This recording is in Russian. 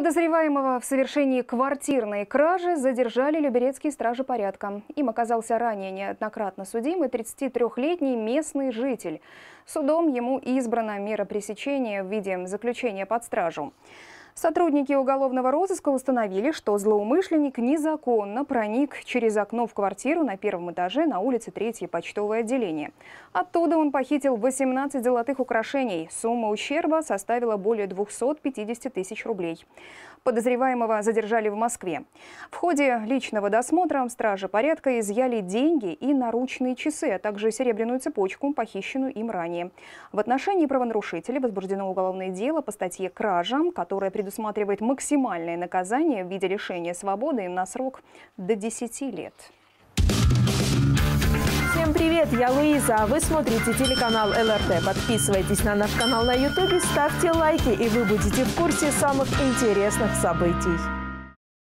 Подозреваемого в совершении квартирной кражи задержали люберецкие стражи порядка. Им оказался ранее неоднократно судимый 33-летний местный житель. Судом ему избрана мера пресечения в виде заключения под стражу. Сотрудники уголовного розыска установили, что злоумышленник незаконно проник через окно в квартиру на первом этаже на улице Третье почтовое отделение. Оттуда он похитил 18 золотых украшений. Сумма ущерба составила более 250 тысяч рублей. Подозреваемого задержали в Москве. В ходе личного досмотра стражи порядка изъяли деньги и наручные часы, а также серебряную цепочку, похищенную им ранее. В отношении правонарушителя возбуждено уголовное дело по статье «Кража», которая предусматривает максимальное наказание в виде лишения свободы на срок до 10 лет. Всем привет, я Луиза, а вы смотрите телеканал ЛРТ. Подписывайтесь на наш канал на YouTube, ставьте лайки, и вы будете в курсе самых интересных событий.